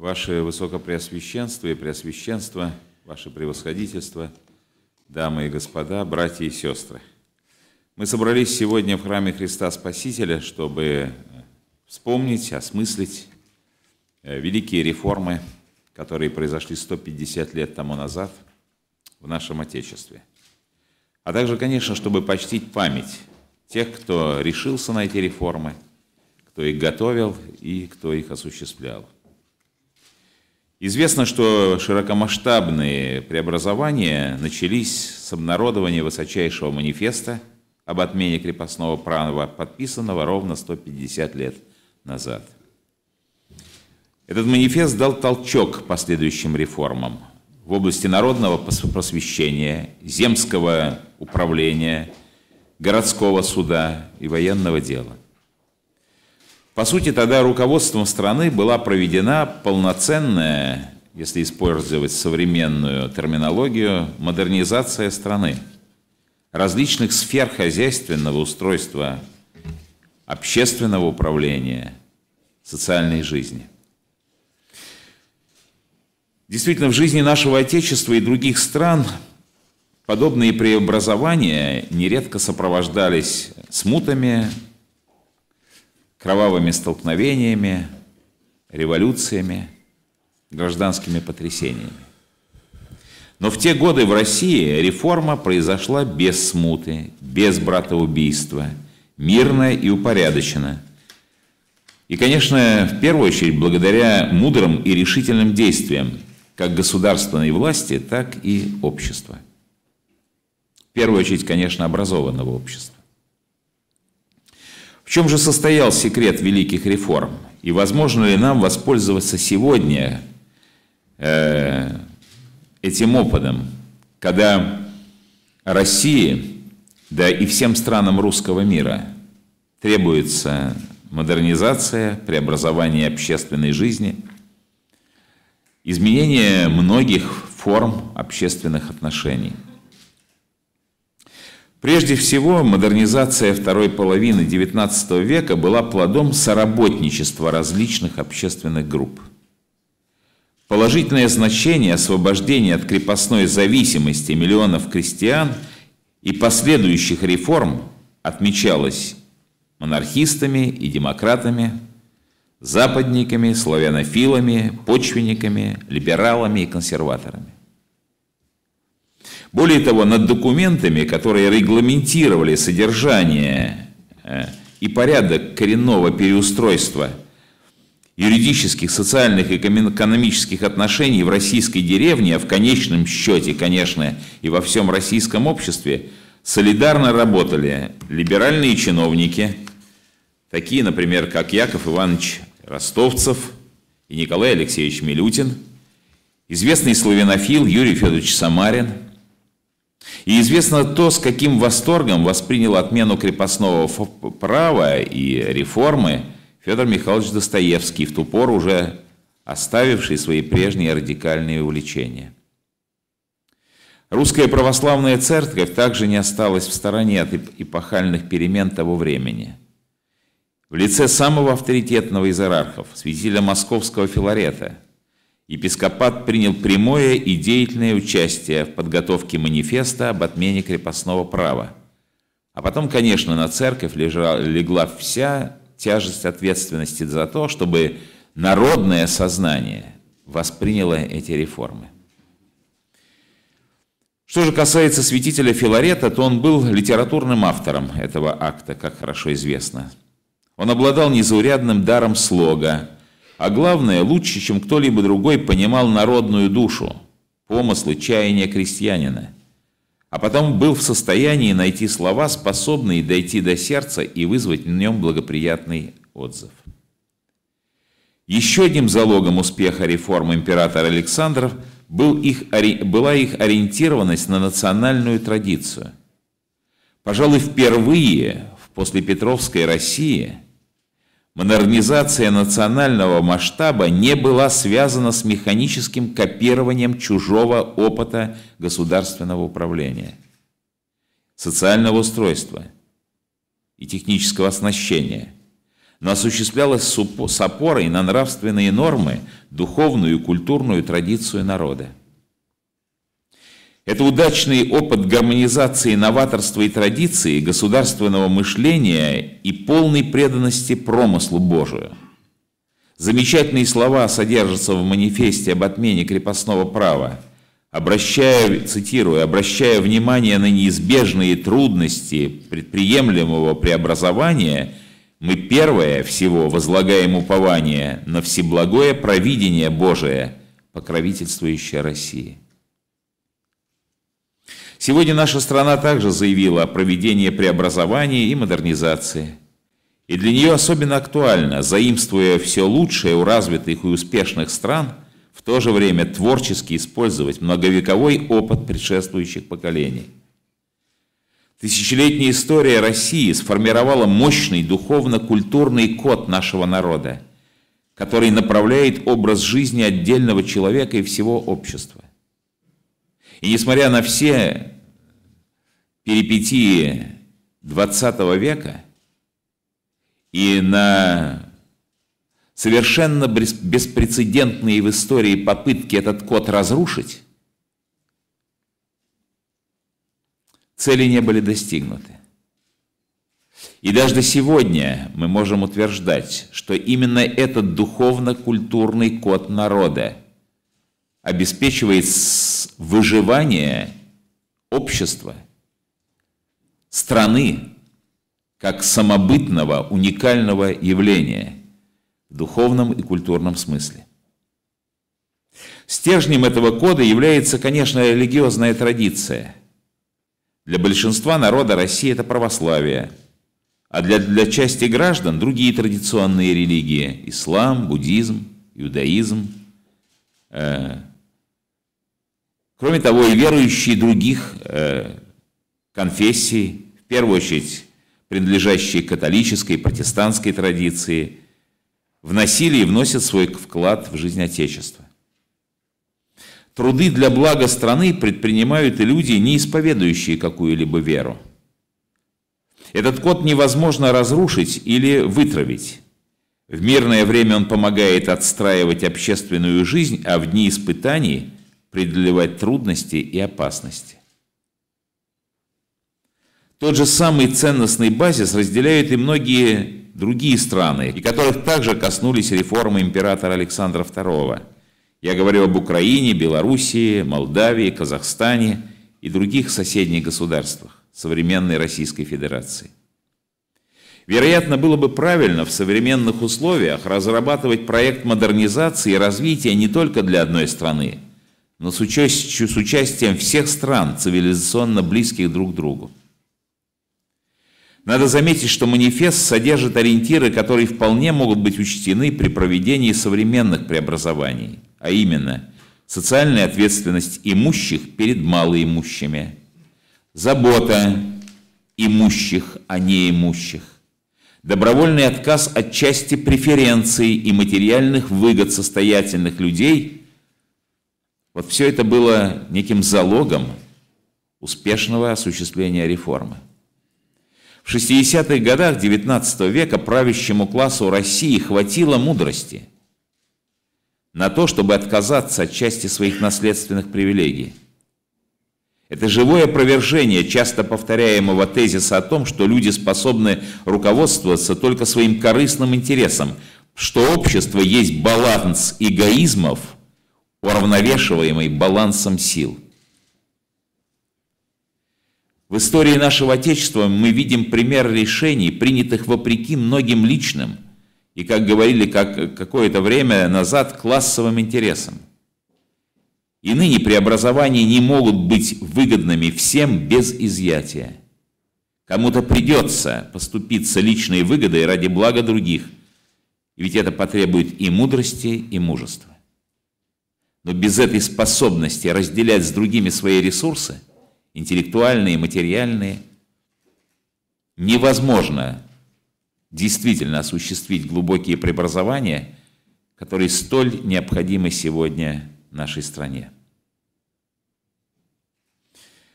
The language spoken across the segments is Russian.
Ваше Высокопреосвященство и Преосвященство, Ваше Превосходительство, дамы и господа, братья и сестры. Мы собрались сегодня в храме Христа Спасителя, чтобы вспомнить, осмыслить э, великие реформы, которые произошли 150 лет тому назад в нашем Отечестве. А также, конечно, чтобы почтить память тех, кто решился на эти реформы, кто их готовил и кто их осуществлял. Известно, что широкомасштабные преобразования начались с обнародования высочайшего манифеста об отмене крепостного права, подписанного ровно 150 лет назад. Этот манифест дал толчок последующим реформам в области народного просвещения, земского управления, городского суда и военного дела. По сути, тогда руководством страны была проведена полноценная, если использовать современную терминологию, модернизация страны, различных сфер хозяйственного устройства, общественного управления, социальной жизни. Действительно, в жизни нашего Отечества и других стран подобные преобразования нередко сопровождались смутами, кровавыми столкновениями, революциями, гражданскими потрясениями. Но в те годы в России реформа произошла без смуты, без братоубийства, мирно и упорядоченно. И, конечно, в первую очередь благодаря мудрым и решительным действиям как государственной власти, так и общества. В первую очередь, конечно, образованного общества. В чем же состоял секрет великих реформ? И возможно ли нам воспользоваться сегодня э, этим опытом, когда России, да и всем странам русского мира требуется модернизация, преобразование общественной жизни, изменение многих форм общественных отношений – Прежде всего, модернизация второй половины XIX века была плодом соработничества различных общественных групп. Положительное значение освобождения от крепостной зависимости миллионов крестьян и последующих реформ отмечалось монархистами и демократами, западниками, славянофилами, почвенниками, либералами и консерваторами. Более того, над документами, которые регламентировали содержание э, и порядок коренного переустройства юридических, социальных и экономических отношений в российской деревне, а в конечном счете, конечно, и во всем российском обществе, солидарно работали либеральные чиновники, такие, например, как Яков Иванович Ростовцев и Николай Алексеевич Милютин, известный славянофил Юрий Федорович Самарин – и известно то, с каким восторгом воспринял отмену крепостного права и реформы Федор Михайлович Достоевский, в ту пору уже оставивший свои прежние радикальные увлечения. Русская православная церковь также не осталась в стороне от эпохальных перемен того времени. В лице самого авторитетного из иерархов, святителя московского Филарета – епископат принял прямое и деятельное участие в подготовке манифеста об отмене крепостного права. А потом, конечно, на церковь лежала, легла вся тяжесть ответственности за то, чтобы народное сознание восприняло эти реформы. Что же касается святителя Филарета, то он был литературным автором этого акта, как хорошо известно. Он обладал незаурядным даром слога, а главное, лучше, чем кто-либо другой понимал народную душу, помыслы, чаяния крестьянина. А потом был в состоянии найти слова, способные дойти до сердца и вызвать в нем благоприятный отзыв. Еще одним залогом успеха реформ императора Александров был их, была их ориентированность на национальную традицию. Пожалуй, впервые в послепетровской России – Модернизация национального масштаба не была связана с механическим копированием чужого опыта государственного управления, социального устройства и технического оснащения. но осуществлялась с опорой на нравственные нормы, духовную и культурную традицию народа. Это удачный опыт гармонизации новаторства и традиции, государственного мышления и полной преданности промыслу Божию. Замечательные слова содержатся в манифесте об отмене крепостного права. Обращая, цитирую, обращая внимание на неизбежные трудности предприемлемого преобразования, мы первое всего возлагаем упование на всеблагое провидение Божие, покровительствующее России. Сегодня наша страна также заявила о проведении преобразования и модернизации. И для нее особенно актуально, заимствуя все лучшее у развитых и успешных стран, в то же время творчески использовать многовековой опыт предшествующих поколений. Тысячелетняя история России сформировала мощный духовно-культурный код нашего народа, который направляет образ жизни отдельного человека и всего общества. И несмотря на все перипетии XX века и на совершенно беспрецедентные в истории попытки этот код разрушить, цели не были достигнуты. И даже сегодня мы можем утверждать, что именно этот духовно-культурный код народа обеспечивает выживание общества, страны, как самобытного, уникального явления в духовном и культурном смысле. Стержнем этого кода является, конечно, религиозная традиция. Для большинства народа России это православие, а для, для части граждан другие традиционные религии – ислам, буддизм, иудаизм э, – Кроме того, и верующие других э, конфессий, в первую очередь принадлежащие католической и протестантской традиции, вносили и вносят свой вклад в жизнь Отечества. Труды для блага страны предпринимают и люди, не исповедующие какую-либо веру. Этот код невозможно разрушить или вытравить. В мирное время он помогает отстраивать общественную жизнь, а в дни испытаний – преодолевать трудности и опасности. Тот же самый ценностный базис разделяют и многие другие страны, и которых также коснулись реформы императора Александра II. Я говорю об Украине, Белоруссии, Молдавии, Казахстане и других соседних государствах современной Российской Федерации. Вероятно, было бы правильно в современных условиях разрабатывать проект модернизации и развития не только для одной страны – но с, участием, с участием всех стран, цивилизационно близких друг к другу. Надо заметить, что манифест содержит ориентиры, которые вполне могут быть учтены при проведении современных преобразований, а именно социальная ответственность имущих перед малоимущими, забота имущих о неимущих, добровольный отказ от части преференций и материальных выгод состоятельных людей – вот все это было неким залогом успешного осуществления реформы. В 60-х годах XIX века правящему классу России хватило мудрости на то, чтобы отказаться от части своих наследственных привилегий. Это живое опровержение часто повторяемого тезиса о том, что люди способны руководствоваться только своим корыстным интересом, что общество есть баланс эгоизмов – уравновешиваемый балансом сил. В истории нашего Отечества мы видим пример решений, принятых вопреки многим личным и, как говорили как, какое-то время назад, классовым интересам. И ныне преобразования не могут быть выгодными всем без изъятия. Кому-то придется поступиться личной выгодой ради блага других, ведь это потребует и мудрости, и мужества. Но без этой способности разделять с другими свои ресурсы, интеллектуальные, материальные, невозможно действительно осуществить глубокие преобразования, которые столь необходимы сегодня нашей стране.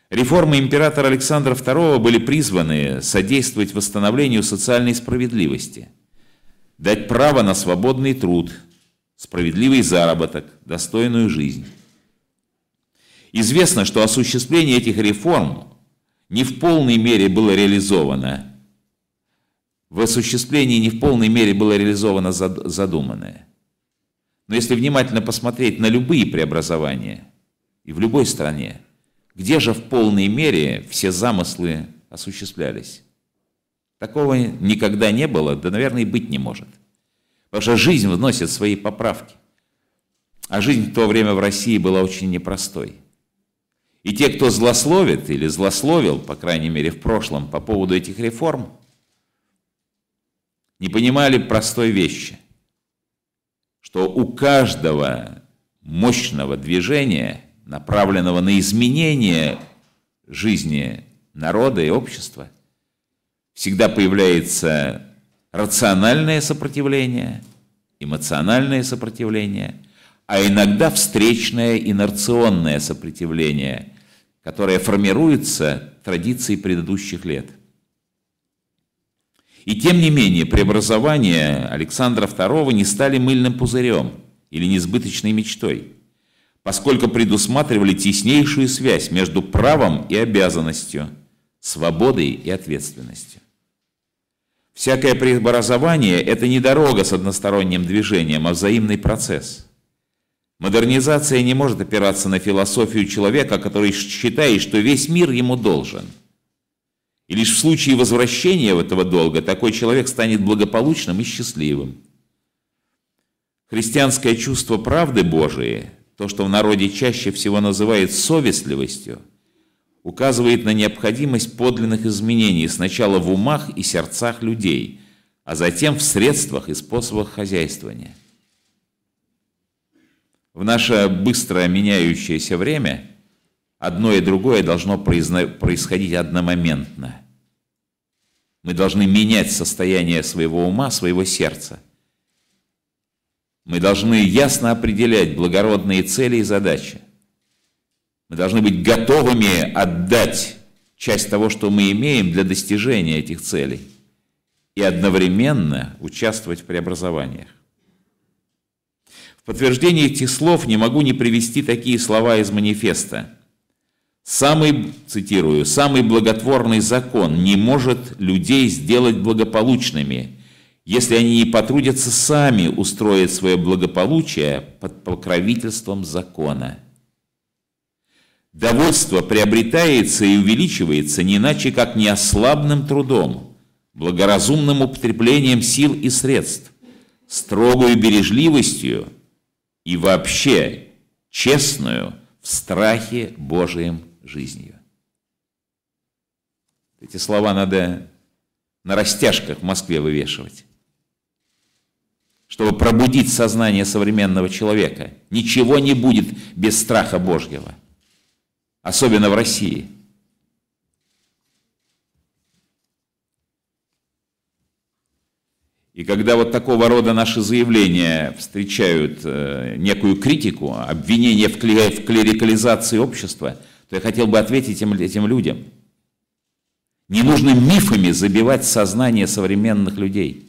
Реформы императора Александра II были призваны содействовать восстановлению социальной справедливости, дать право на свободный труд, справедливый заработок, достойную жизнь. Известно, что осуществление этих реформ не в полной мере было реализовано. В осуществлении не в полной мере было реализовано задуманное. Но если внимательно посмотреть на любые преобразования и в любой стране, где же в полной мере все замыслы осуществлялись? Такого никогда не было, да, наверное, и быть не может. Потому что жизнь вносит свои поправки. А жизнь в то время в России была очень непростой. И те, кто злословит или злословил, по крайней мере в прошлом, по поводу этих реформ, не понимали простой вещи, что у каждого мощного движения, направленного на изменение жизни народа и общества, всегда появляется рациональное сопротивление, эмоциональное сопротивление, а иногда встречное инерционное сопротивление, которое формируется традицией предыдущих лет. И тем не менее, преобразования Александра II не стали мыльным пузырем или несбыточной мечтой, поскольку предусматривали теснейшую связь между правом и обязанностью, свободой и ответственностью. Всякое преобразование – это не дорога с односторонним движением, а взаимный процесс – Модернизация не может опираться на философию человека, который считает, что весь мир ему должен. И лишь в случае возвращения этого долга такой человек станет благополучным и счастливым. Христианское чувство правды Божией, то, что в народе чаще всего называют совестливостью, указывает на необходимость подлинных изменений сначала в умах и сердцах людей, а затем в средствах и способах хозяйствования – в наше быстро меняющееся время одно и другое должно происходить одномоментно. Мы должны менять состояние своего ума, своего сердца. Мы должны ясно определять благородные цели и задачи. Мы должны быть готовыми отдать часть того, что мы имеем для достижения этих целей и одновременно участвовать в преобразованиях подтверждение этих слов не могу не привести такие слова из манифеста. Самый, цитирую, «самый благотворный закон не может людей сделать благополучными, если они не потрудятся сами устроить свое благополучие под покровительством закона». Довольство приобретается и увеличивается не иначе, как неослабным трудом, благоразумным употреблением сил и средств, строгой бережливостью и вообще честную в страхе Божием жизнью. Эти слова надо на растяжках в Москве вывешивать, чтобы пробудить сознание современного человека. Ничего не будет без страха Божьего, особенно в России – И когда вот такого рода наши заявления встречают э, некую критику, обвинение в, клерикализации общества, то я хотел бы ответить этим, этим людям. Не нужно мифами забивать сознание современных людей.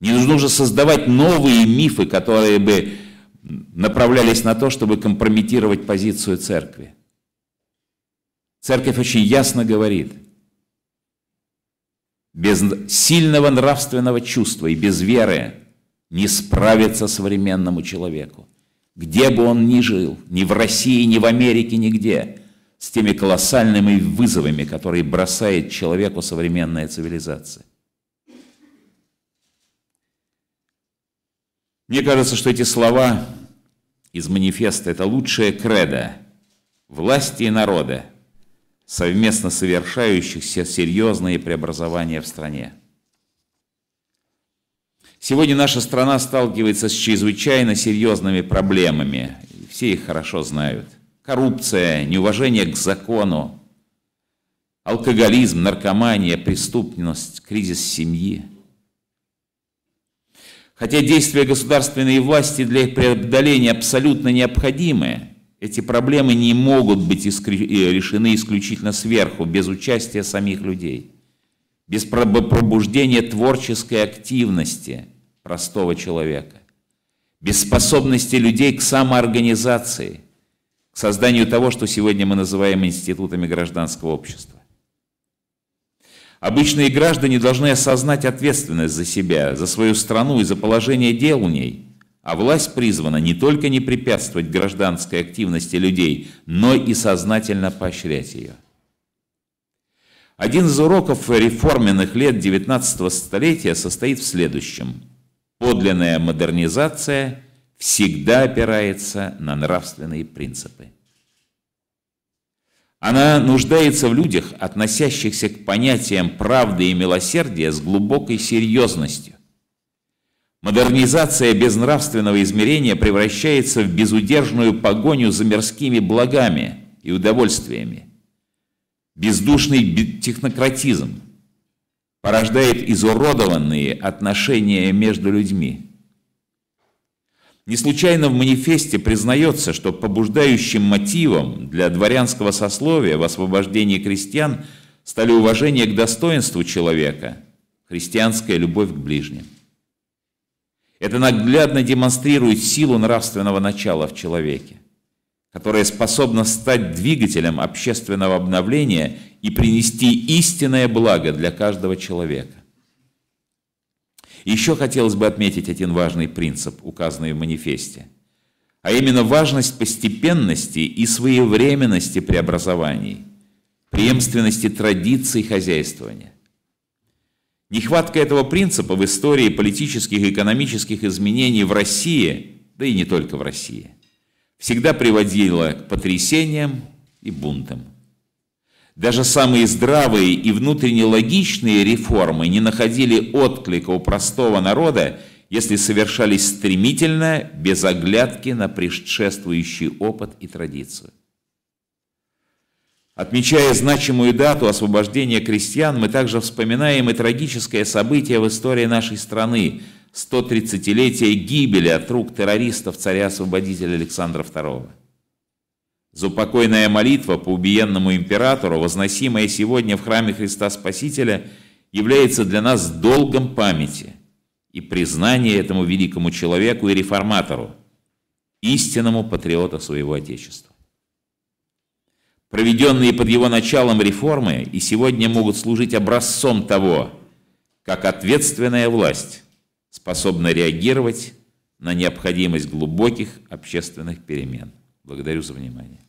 Не нужно создавать новые мифы, которые бы направлялись на то, чтобы компрометировать позицию церкви. Церковь очень ясно говорит – без сильного нравственного чувства и без веры не справиться современному человеку. Где бы он ни жил, ни в России, ни в Америке, нигде, с теми колоссальными вызовами, которые бросает человеку современная цивилизация. Мне кажется, что эти слова из манифеста – это лучшее кредо власти и народа, совместно совершающихся серьезные преобразования в стране. Сегодня наша страна сталкивается с чрезвычайно серьезными проблемами. Все их хорошо знают. Коррупция, неуважение к закону, алкоголизм, наркомания, преступность, кризис семьи. Хотя действия государственной власти для их преодоления абсолютно необходимы, эти проблемы не могут быть решены исключительно сверху, без участия самих людей, без пробуждения творческой активности простого человека, без способности людей к самоорганизации, к созданию того, что сегодня мы называем институтами гражданского общества. Обычные граждане должны осознать ответственность за себя, за свою страну и за положение дел в ней. А власть призвана не только не препятствовать гражданской активности людей, но и сознательно поощрять ее. Один из уроков реформенных лет 19 столетия состоит в следующем. Подлинная модернизация всегда опирается на нравственные принципы. Она нуждается в людях, относящихся к понятиям правды и милосердия с глубокой серьезностью. Модернизация без нравственного измерения превращается в безудержную погоню за мирскими благами и удовольствиями. Бездушный технократизм порождает изуродованные отношения между людьми – не случайно в манифесте признается, что побуждающим мотивом для дворянского сословия в освобождении крестьян стали уважение к достоинству человека, христианская любовь к ближним. Это наглядно демонстрирует силу нравственного начала в человеке, которое способно стать двигателем общественного обновления и принести истинное благо для каждого человека. Еще хотелось бы отметить один важный принцип, указанный в манифесте, а именно важность постепенности и своевременности преобразований, преемственности традиций хозяйствования. Нехватка этого принципа в истории политических и экономических изменений в России, да и не только в России, всегда приводила к потрясениям и бунтам. Даже самые здравые и внутренне логичные реформы не находили отклика у простого народа, если совершались стремительно, без оглядки на предшествующий опыт и традицию. Отмечая значимую дату освобождения крестьян, мы также вспоминаем и трагическое событие в истории нашей страны – 130-летие гибели от рук террористов царя-освободителя Александра II. Заупокойная молитва по убиенному императору, возносимая сегодня в храме Христа Спасителя, является для нас долгом памяти и признания этому великому человеку и реформатору, истинному патриоту своего Отечества. Проведенные под его началом реформы и сегодня могут служить образцом того, как ответственная власть способна реагировать на необходимость глубоких общественных перемен. Благодарю за внимание.